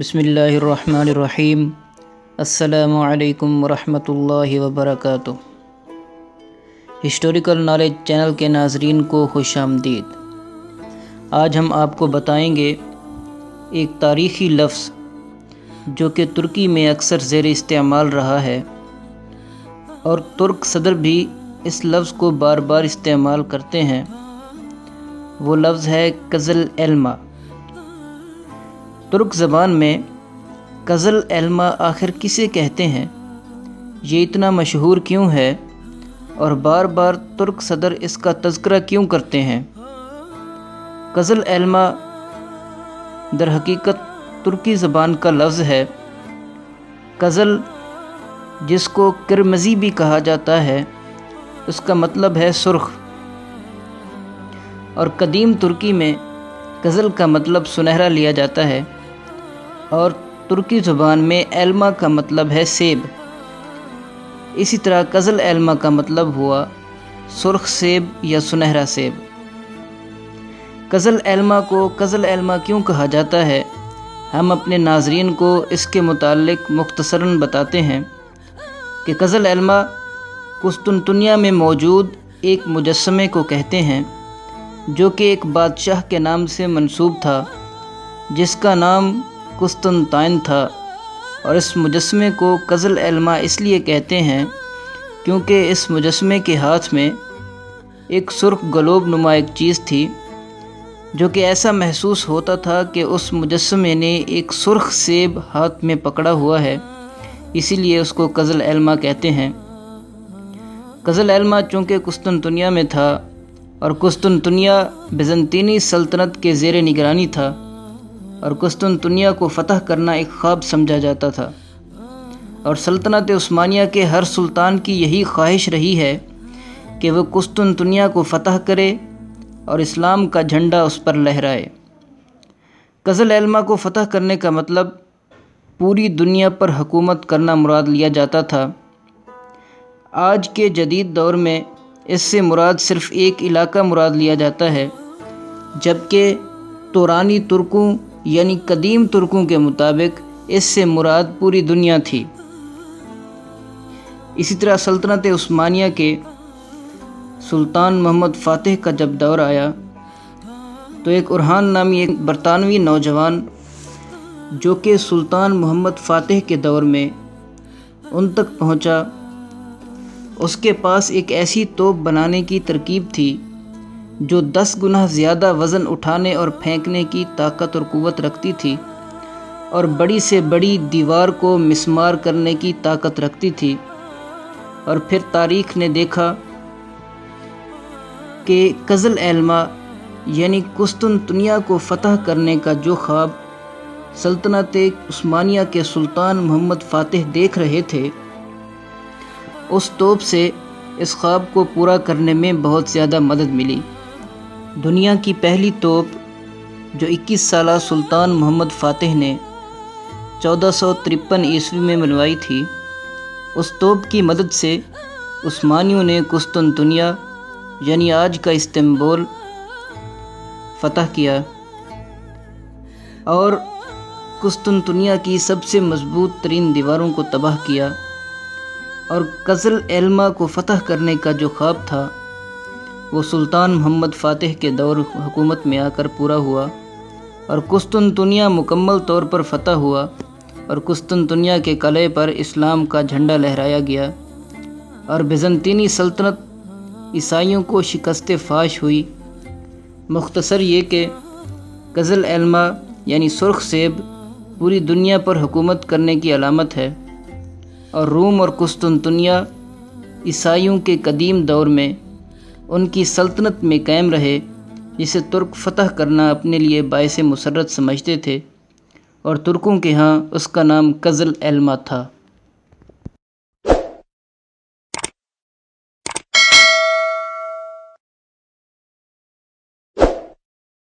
बसमीम् अल्लाम वरहमतुल्लाहि वबरकatuh historical knowledge channel के नाजरीन को खुश आमदीद। आज हम आपको बताएँगे एक तारीख़ी लफ्ज़ जो कि तुर्की में अक्सर ज़ेर इस्तेमाल रहा है और तुर्क सदर भी इस लफ्ज़ को बार बार इस्तेमाल करते हैं। वो लफ्ज़ है कज़ल एल्मा। तुर्क ज़बान में कज़ल एल्मा आखिर किसे कहते हैं? ये इतना मशहूर क्यों है? और बार बार तुर्क सदर इसका तस्करा क्यों करते हैं? कज़ल एल्मा दर हकीकत तुर्की ज़बान का लफ्ज़ है। कज़ल, जिसको किरमज़ी भी कहा जाता है, उसका मतलब है सुर्ख। और कदीम तुर्की में कज़ल का मतलब सुनहरा लिया जाता है। और तुर्की ज़ुबान में एल्मा का मतलब है सेब। इसी तरह कज़ल एल्मा का मतलब हुआ सुर्ख सेब या सुनहरा सेब। कज़ल एल्मा को कज़ल एल्मा क्यों कहा जाता है? हम अपने नाजरीन को इसके मुतालिक मुख्तसरन बताते हैं कि कज़ल एल्मा कुस्तुनतुनिया में मौजूद एक मुजस्मे को कहते हैं, जो कि एक बादशाह के नाम से मंसूब था, जिसका नाम कुस्तनताइन था और इस मुजस्मे को कज़ल एल्मा इसलिए कहते हैं क्योंकि इस मुजस्मे के हाथ में एक सुर्ख गलोब नुमा एक चीज़ थी, जो कि ऐसा महसूस होता था कि उस मुजस्मे ने एक सुर्ख सेब हाथ में पकड़ा हुआ है, इसीलिए उसको कज़ल एल्मा कहते हैं। कज़ल एल्मा चूँकि कुस्तनतुनिया में था और कुस्तनतुनिया बिजंतीनी सल्तनत के ज़ेर निगरानी था और कुस्तुनतुनिया को फ़तह करना एक ख्वाब समझा जाता था। और सल्तनत उस्मानिया के हर सुल्तान की यही ख्वाहिश रही है कि वह कुस्तुनतुनिया को फ़तह करे और इस्लाम का झंडा उस पर लहराए। कज़ल एल्मा को फ़तह करने का मतलब पूरी दुनिया पर हुकूमत करना मुराद लिया जाता था। आज के जदीद दौर में इससे मुराद सिर्फ़ एक इलाका मुराद लिया जाता है, जबकि तोरानी तुर्कों यानी कदीम तुर्कों के मुताबिक इससे मुराद पूरी दुनिया थी। इसी तरह सल्तनत उस्मानिया के सुल्तान मोहम्मद फ़ातिह का जब दौर आया तो एक उरहान नामी एक बरतानवी नौजवान, जो कि सुल्तान मोहम्मद फ़ातिह के दौर में उन तक पहुँचा, उसके पास एक ऐसी तोप बनाने की तरकीब थी जो दस गुना ज़्यादा वज़न उठाने और फेंकने की ताकत और क़ुवत रखती थी और बड़ी से बड़ी दीवार को मिसमार करने की ताकत रखती थी। और फिर तारीख़ ने देखा कि कज़ल एल्मा, यानी कुस्तुनतुनिया को फ़तह करने का जो ख्वाब सल्तनत उस्मानिया के सुल्तान मोहम्मद फ़ातिह देख रहे थे, उस तोप से इस ख्वाब को पूरा करने में बहुत ज़्यादा मदद मिली। दुनिया की पहली तोप जो 21 साल सुल्तान मोहम्मद फ़ातिह ने चौदह ईस्वी में बनवाई थी, उस तोप की मदद से उस्मानियों ने कुस्तुनतुनिया, यानी आज का इस्तेंबुल, फ़तह किया। और कुस्तुनतुनिया की सबसे मज़बूत तरीन दीवारों को तबाह किया और कज़ल एल्मा को फ़तह करने का जो ख्वाब था वो सुल्तान मोहम्मद फ़ातिह के दौर हुकूमत में आकर पूरा हुआ और कुस्तुनतुनिया मुकम्मल तौर पर फ़तह हुआ और कुस्तुनतुनिया के कले पर इस्लाम का झंडा लहराया गया और बिजंतीनी सल्तनत ईसाइयों को शिकस्त फाश हुई। मुख्तसर ये कि गज़ल एल्मा यानी सुर्ख सेब पूरी दुनिया पर हुकूमत करने की अलामत है और रूम और कुस्तुनतुनिया ईसाइयों के कदीम दौर में उनकी सल्तनत में कायम रहे, जिसे तुर्क फ़तह करना अपने लिए बायस मुसरत समझते थे। और तुर्कों के यहाँ उसका नाम कज़ल एल्मा था।